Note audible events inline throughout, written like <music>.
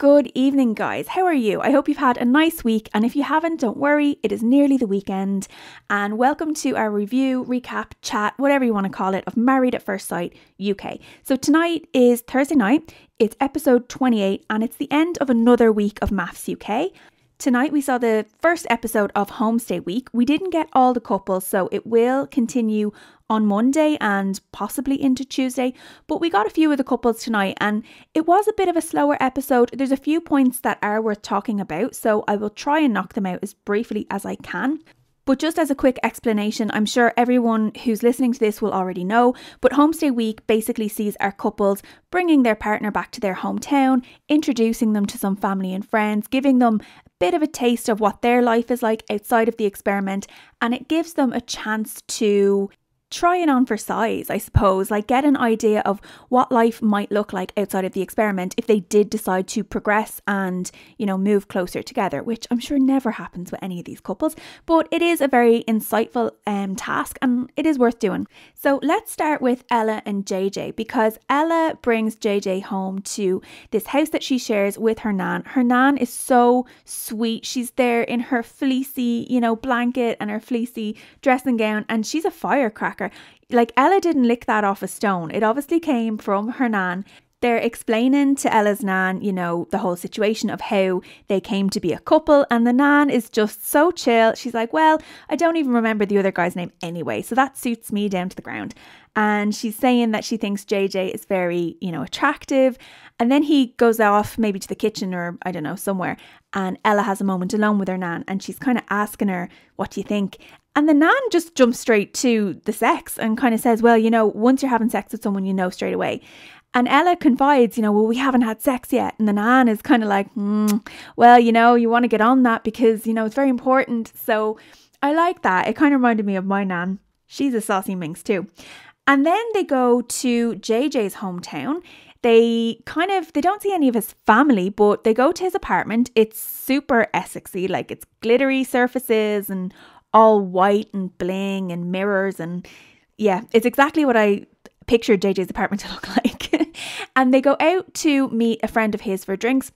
Good evening, guys. How are you? I hope you've had a nice week, and if you haven't, don't worry, it is nearly the weekend. And welcome to our review, recap, chat, whatever you want to call it, of Married at First Sight UK. So tonight is Thursday night, it's episode 28, and it's the end of another week of MAFS UK. Tonight we saw the first episode of Homestay Week. We didn't get all the couples, so it will continue on Monday and possibly into Tuesday, but we got a few of the couples tonight and it was a bit of a slower episode. There's a few points that are worth talking about, so I will try and knock them out as briefly as I can. But just as a quick explanation, I'm sure everyone who's listening to this will already know, but Homestay Week basically sees our couples bringing their partner back to their hometown, introducing them to some family and friends, giving them bit of a taste of what their life is like outside of the experiment, and it gives them a chance to try it on for size, I suppose, like get an idea of what life might look like outside of the experiment if they did decide to progress and, you know, move closer together, which I'm sure never happens with any of these couples, but it is a very insightful um, task and it is worth doing. So let's start with Ella and JJ because Ella brings JJ home to this house that she shares with her nan. Her nan is so sweet. She's there in her fleecy, you know, blanket and her fleecy dressing gown and she's a firecracker like Ella didn't lick that off a stone. It obviously came from her nan. They're explaining to Ella's nan, you know, the whole situation of how they came to be a couple, and the nan is just so chill. She's like, Well, I don't even remember the other guy's name anyway, so that suits me down to the ground. And she's saying that she thinks JJ is very, you know, attractive. And then he goes off maybe to the kitchen or I don't know, somewhere. And Ella has a moment alone with her nan and she's kind of asking her, What do you think? And the nan just jumps straight to the sex and kind of says, Well, you know, once you're having sex with someone, you know straight away. And Ella confides, you know, well, we haven't had sex yet. And the nan is kind of like, mm, well, you know, you want to get on that because, you know, it's very important. So I like that. It kind of reminded me of my nan. She's a saucy minx too. And then they go to JJ's hometown. They kind of they don't see any of his family, but they go to his apartment. It's super Essexy, like it's glittery surfaces and all white and bling and mirrors and yeah, it's exactly what I pictured JJ's apartment <laughs> to look like. and they go out to meet a friend of his for drinks.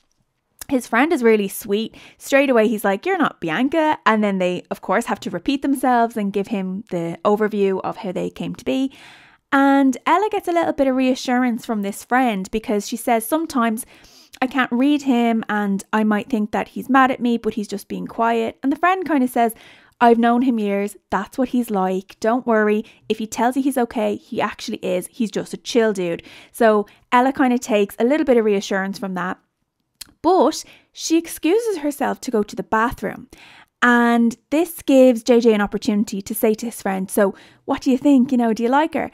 His friend is really sweet. Straight away, he's like, You're not Bianca. And then they, of course, have to repeat themselves and give him the overview of how they came to be. And Ella gets a little bit of reassurance from this friend because she says sometimes I can't read him and I might think that he's mad at me, but he's just being quiet. And the friend kind of says, I've known him years. That's what he's like. Don't worry. If he tells you he's okay, he actually is. He's just a chill dude. So Ella kind of takes a little bit of reassurance from that. But she excuses herself to go to the bathroom. And this gives JJ an opportunity to say to his friend, So, what do you think? You know, do you like her?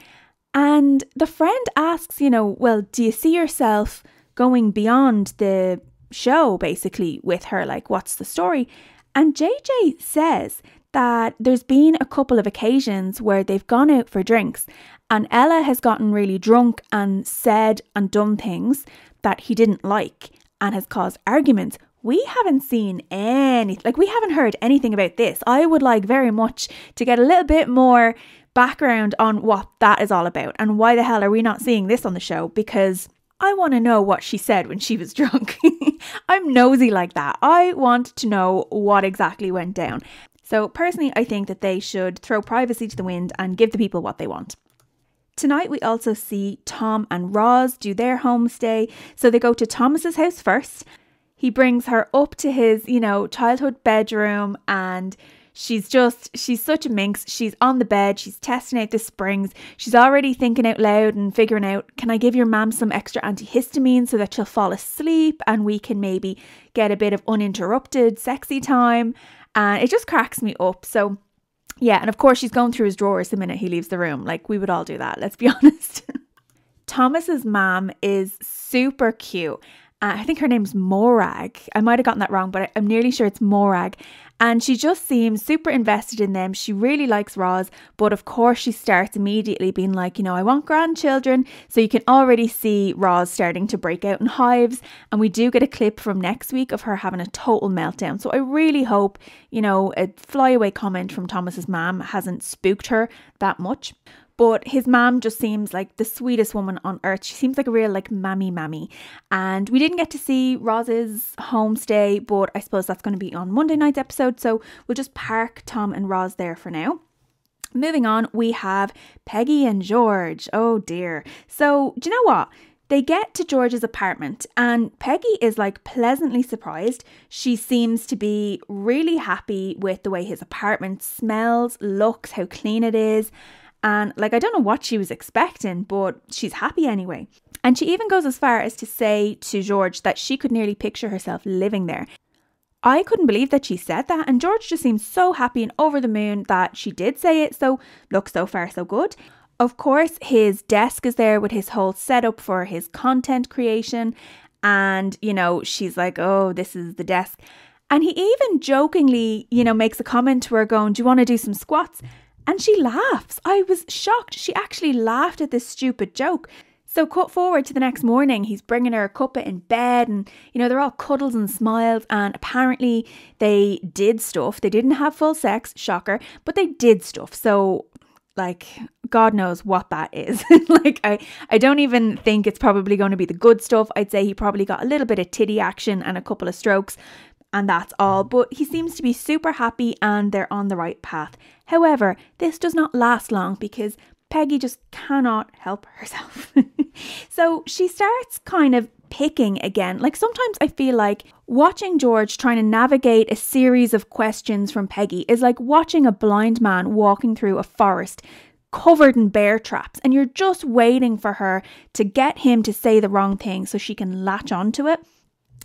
And the friend asks, you know, well, do you see yourself going beyond the show basically with her? Like, what's the story? And JJ says that there's been a couple of occasions where they've gone out for drinks and Ella has gotten really drunk and said and done things that he didn't like and has caused arguments. We haven't seen any, like, we haven't heard anything about this. I would like very much to get a little bit more background on what that is all about and why the hell are we not seeing this on the show because I want to know what she said when she was <laughs> drunk. I'm nosy like that. I want to know what exactly went down. So, personally, I think that they should throw privacy to the wind and give the people what they want. Tonight, we also see Tom and Roz do their homestay. So, they go to Thomas's house first. He brings her up to his, you know, childhood bedroom and She's just, she's such a minx. She's on the bed, she's testing out the springs. She's already thinking out loud and figuring out can I give your mum some extra antihistamine so that she'll fall asleep and we can maybe get a bit of uninterrupted sexy time? And it just cracks me up. So, yeah, and of course, she's going through his drawers the minute he leaves the room. Like, we would all do that, let's be <laughs> honest. Thomas's mom is super cute. Uh, I think her name's Morag. I might have gotten that wrong, but I'm nearly sure it's Morag. And she just seems super invested in them. She really likes Roz, but of course, she starts immediately being like, you know, I want grandchildren. So you can already see Roz starting to break out in hives. And we do get a clip from next week of her having a total meltdown. So I really hope, you know, a flyaway comment from Thomas's mom hasn't spooked her that much. But his mom just seems like the sweetest woman on earth. She seems like a real like mammy mammy. And we didn't get to see Roz's homestay, but I suppose that's going to be on Monday night's episode. So we'll just park Tom and Roz there for now. Moving on, we have Peggy and George. Oh dear. So, do you know what? They get to George's apartment, and Peggy is like pleasantly surprised. She seems to be really happy with the way his apartment smells, looks, how clean it is. And like, I don't know what she was expecting, but she's happy anyway. And she even goes as far as to say to George that she could nearly picture herself living there. I couldn't believe that she said that, and George just seemed so happy and over the moon that she did say it. So, look, so far, so good. Of course, his desk is there with his whole setup for his content creation. And, you know, she's like, oh, this is the desk. And he even jokingly, you know, makes a comment to her going, Do you want to do some squats? And she laughs. I was shocked. She actually laughed at this stupid joke. So, cut forward to the next morning, he's bringing her a cuppa in bed, and you know, they're all cuddles and smiles. And apparently, they did stuff. They didn't have full sex, shocker, but they did stuff. So, like god knows what that is <laughs> like i i don't even think it's probably going to be the good stuff i'd say he probably got a little bit of titty action and a couple of strokes and that's all but he seems to be super happy and they're on the right path however this does not last long because peggy just cannot help herself <laughs> so she starts kind of picking again. Like sometimes I feel like watching George trying to navigate a series of questions from Peggy is like watching a blind man walking through a forest covered in bear traps and you're just waiting for her to get him to say the wrong thing so she can latch onto it.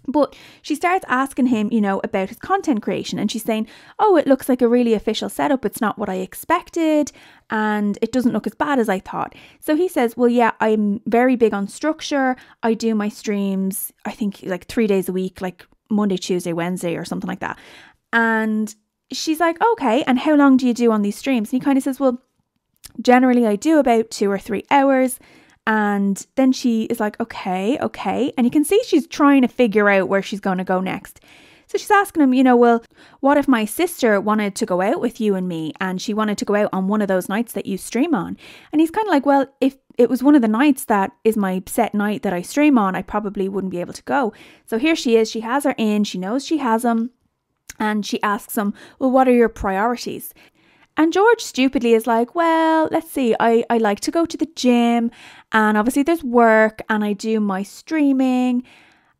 But she starts asking him, you know, about his content creation. And she's saying, Oh, it looks like a really official setup. It's not what I expected. And it doesn't look as bad as I thought. So he says, Well, yeah, I'm very big on structure. I do my streams, I think like three days a week, like Monday, Tuesday, Wednesday, or something like that. And she's like, Okay. And how long do you do on these streams? And he kind of says, Well, generally I do about two or three hours. And then she is like, okay, okay. And you can see she's trying to figure out where she's going to go next. So she's asking him, you know, well, what if my sister wanted to go out with you and me and she wanted to go out on one of those nights that you stream on? And he's kind of like, well, if it was one of the nights that is my set night that I stream on, I probably wouldn't be able to go. So here she is, she has her in, she knows she has him. And she asks him, Well, what are your priorities? And George stupidly is like, well, let's see, I, I like to go to the gym, and obviously there's work, and I do my streaming,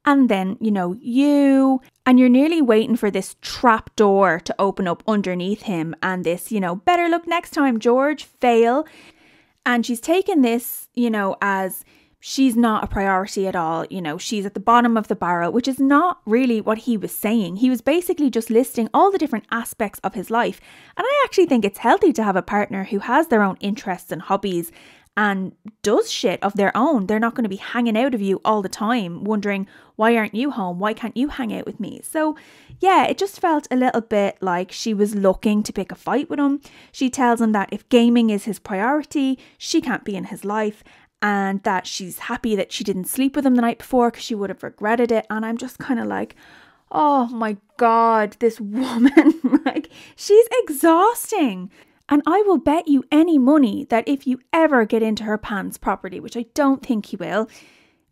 and then, you know, you, and you're nearly waiting for this trap door to open up underneath him, and this, you know, better look next time, George, fail. And she's taken this, you know, as she's not a priority at all. You know, she's at the bottom of the barrel, which is not really what he was saying. He was basically just listing all the different aspects of his life. And I actually think it's healthy to have a partner who has their own interests and hobbies and does shit of their own. They're not going to be hanging out of you all the time, wondering, why aren't you home? Why can't you hang out with me? So, yeah, it just felt a little bit like she was looking to pick a fight with him. She tells him that if gaming is his priority, she can't be in his life and that she's happy that she didn't sleep with him the night before because she would have regretted it. And I'm just kind of like, oh my God, this <laughs> woman, like, she's exhausting. And I will bet you any money that if you ever get into her pants properly, which I don't think you will,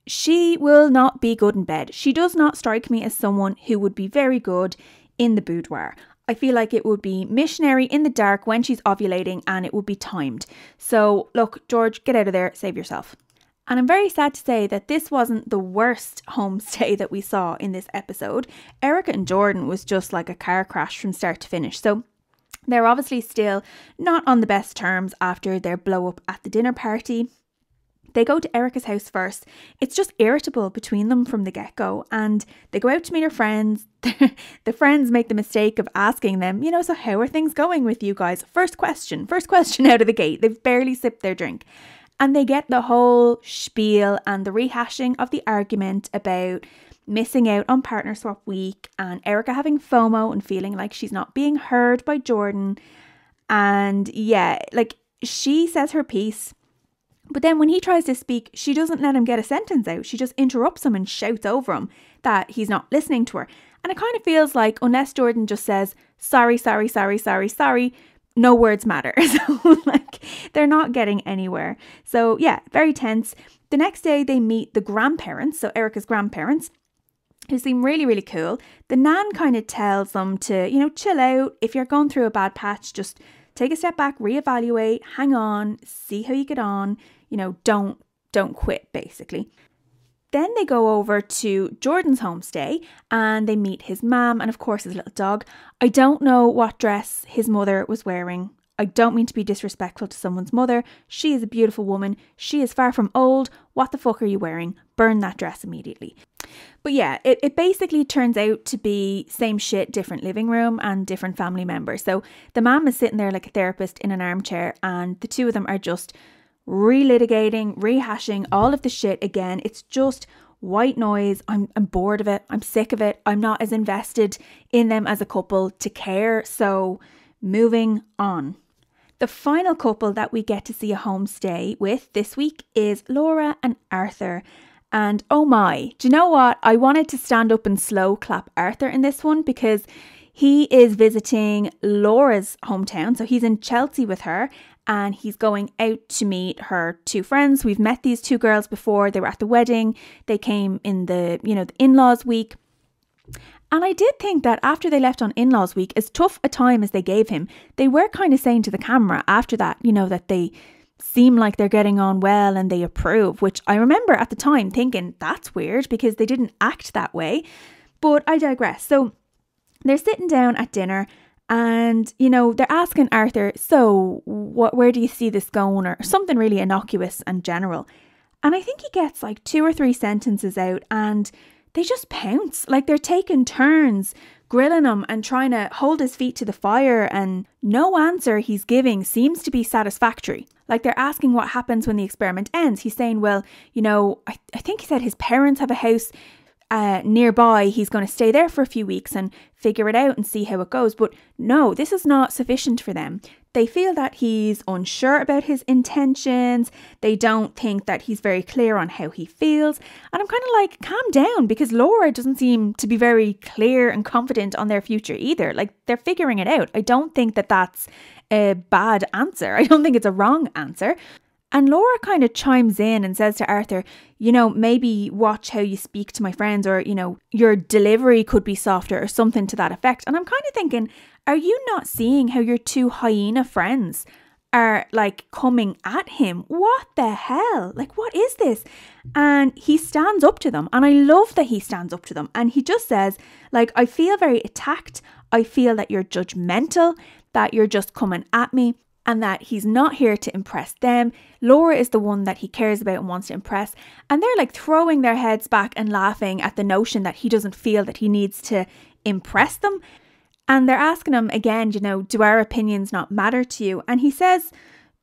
she will not be good in bed. She does not strike me as someone who would be very good in the boudoir. I feel like it would be missionary in the dark when she's ovulating and it would be timed. So, look, George, get out of there, save yourself. And I'm very sad to say that this wasn't the worst <laughs> homestay that we saw in this episode. Erica and Jordan was just like a car crash from start to finish. So, they're obviously still not on the best terms after their blow up at the dinner party. They go to Erica's house first. It's just irritable between them from the get go, and they go out to meet her friends. <laughs> the friends make the mistake of asking them, you know, so how are things going with you guys? First question, first question <laughs> out of the gate. They've barely sipped their drink. And they get the whole spiel and the rehashing of the argument about missing out on partner swap week and Erica having FOMO and feeling like she's not being heard by Jordan. And yeah, like she says her piece but then when he tries to speak, she doesn't let him get a sentence out. She just interrupts him and shouts over him that he's not listening to her. And it kind of feels like unless Jordan just says, sorry, sorry, sorry, sorry, sorry, no words matter. <laughs> So, like, they're not getting anywhere. So, yeah, very tense. The next day, they meet the grandparents, so Erica's grandparents, who seem really, really cool. The nan kind of tells them to, you know, chill out. If you're going through a bad patch, just take a step back, reevaluate, hang on, see how you get on. You know, don't don't quit basically. Then they go over to Jordan's homestay and they meet his mum and, of course, his little dog. I don't know what dress his mother was wearing. I don't mean to be disrespectful to someone's mother. She is a beautiful woman. She is far from old. What the fuck are you wearing? Burn that dress immediately. But yeah, it, it basically turns out to be same shit, different living room and different family members. So the mom is sitting there like a therapist in an armchair, and the two of them are just relitigating, rehashing all of the shit again. It's just white noise. I'm, I'm bored of it. I'm sick of it. I'm not as invested in them as a couple to care. So, moving on. The final couple that we get to see a homestay with this week is Laura and Arthur. And oh my, do you know what? I wanted to stand up and slow clap Arthur in this one because he is visiting Laura's hometown. So he's in Chelsea with her and he's going out to meet her two friends. We've met these two girls before. They were at the wedding. They came in the, you know, the in-laws week. And I did think that after they left on in laws week, as tough a time as they gave him, they were kind of saying to the camera after that, you know, that they seem like they're getting on well and they approve, which I remember at the time thinking that's weird because they didn't act that way. But I digress. So they're sitting down at dinner and, you know, they're asking Arthur, so what, where do you see this going? Or something really innocuous and general. And I think he gets like two or three sentences out and they just pounce. Like they're taking turns grilling him and trying to hold his feet to the fire, and no answer he's giving seems to be satisfactory. Like they're asking what happens when the experiment ends. He's saying, Well, you know, I, I think he said his parents have a house uh, nearby, he's going to stay there for a few weeks and figure it out and see how it goes. But no, this is not sufficient for them. They feel that he's unsure about his intentions. They don't think that he's very clear on how he feels. And I'm kind of like, calm down, because Laura doesn't seem to be very clear and confident on their future either. Like, they're figuring it out. I don't think that that's a bad answer. <laughs> I don't think it's a wrong answer. And Laura kind of chimes in and says to Arthur, you know, maybe watch how you speak to my friends, or, you know, your delivery could be softer, or something to that effect. And I'm kind of thinking, are you not seeing how your two hyena friends are like coming at him? What the hell? Like, what is this? And he stands up to them. And I love that he stands up to them. And he just says, like, I feel very attacked. I feel that you're judgmental, that you're just coming at me and that he's not here to impress them. Laura is the one that he cares about and wants to impress. And they're like throwing their heads back and laughing at the notion that he doesn't feel that he needs to impress them. And they're asking him again, you know, do our opinions not matter to you? And he says,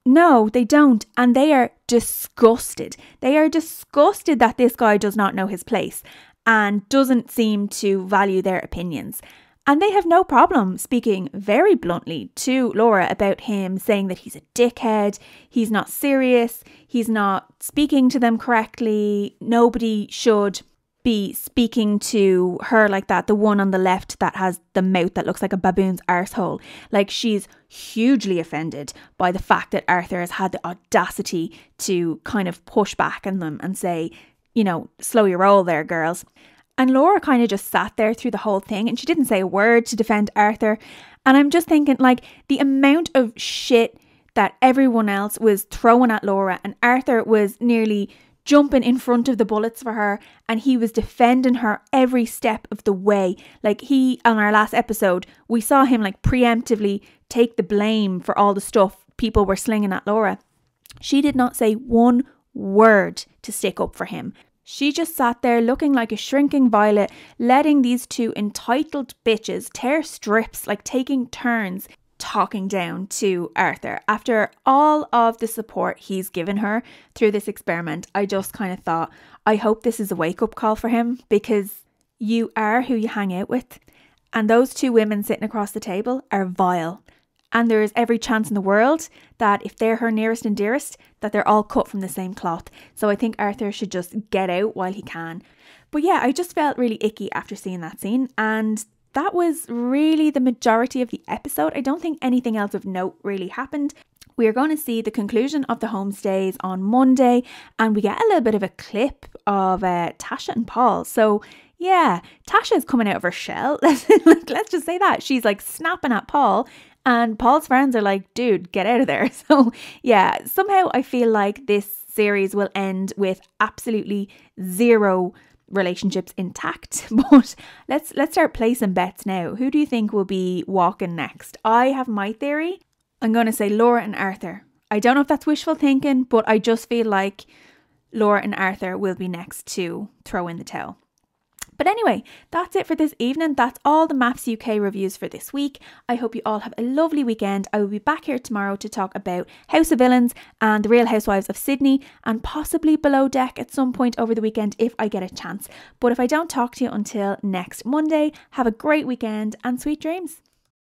no, they don't. And they are disgusted. They are disgusted that this guy does not know his place and doesn't seem to value their opinions. And they have no problem speaking very bluntly to Laura about him, saying that he's a dickhead, he's not serious, he's not speaking to them correctly, nobody should be speaking to her like that, the one on the left that has the mouth that looks like a baboon's arsehole. Like she's hugely offended by the fact that Arthur has had the audacity to kind of push back on them and say, you know, slow your roll there, girls. And Laura kind of just sat there through the whole thing and she didn't say a word to defend Arthur. And I'm just thinking, like, the amount of shit that everyone else was throwing at Laura, and Arthur was nearly jumping in front of the bullets for her and he was defending her every step of the way. Like he on our last episode, we saw him like preemptively take the blame for all the stuff people were slinging at Laura. She did not say one word to stick up for him. She just sat there looking like a shrinking violet, letting these two entitled bitches tear strips, like taking turns talking down to Arthur. After all of the support he's given her through this experiment, I just kind of thought, I hope this is a wake up call for him because you are who you hang out with. And those two women sitting across the table are vile. And there is every chance in the world that if they're her nearest and dearest, that they're all cut from the same cloth. So I think Arthur should just get out while he can. But yeah, I just felt really icky after seeing that scene. And that was really the majority of the episode. I don't think anything else of note really happened. We are going to see the conclusion of the homestays on Monday, and we get a little bit of a clip of uh, Tasha and Paul. So, yeah, Tasha is coming out of her shell. <laughs> Let's just say that. She's like snapping at Paul, and Paul's friends are like, dude, get out of there. <laughs> So, yeah, somehow I feel like this series will end with absolutely zero relationships intact. <laughs> But let's let's start placing bets now. Who do you think will be walking next? I have my theory. I'm going to say Laura and Arthur. I don't know if that's wishful thinking, but I just feel like Laura and Arthur will be next to throw in the towel. But anyway, that's it for this evening. That's all the MAFS UK reviews for this week. I hope you all have a lovely weekend. I will be back here tomorrow to talk about House of Villains and The Real Housewives of Sydney and possibly Below Deck at some point over the weekend if I get a chance. But if I don't talk to you until next Monday, have a great weekend and sweet dreams.